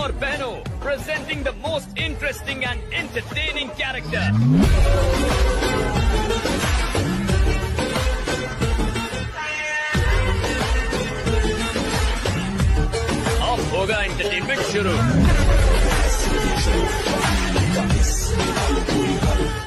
Senor Beno, presenting the most interesting and entertaining character. अब होगा entertainment शुरू